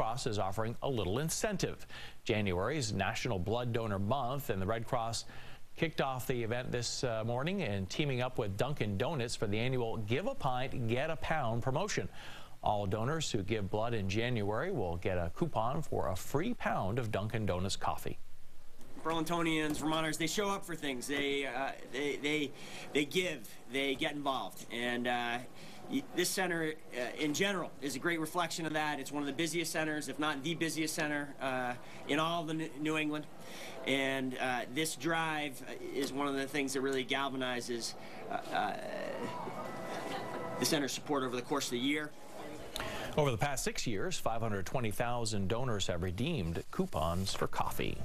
Cross is offering a little incentive. January is National Blood Donor Month, and the Red Cross kicked off the event this uh, morning and teaming up with Dunkin' Donuts for the annual Give a Pint, Get a Pound promotion. All donors who give blood in January will get a coupon for a free pound of Dunkin' Donuts coffee. Burlingtonians, Vermonters, they show up for things. They, uh, they, they, they give, they get involved. And uh, this center, uh, in general, is a great reflection of that. It's one of the busiest centers, if not the busiest center uh, in all of New England. And uh, this drive is one of the things that really galvanizes uh, the center's support over the course of the year. Over the past six years, 520,000 donors have redeemed coupons for coffee.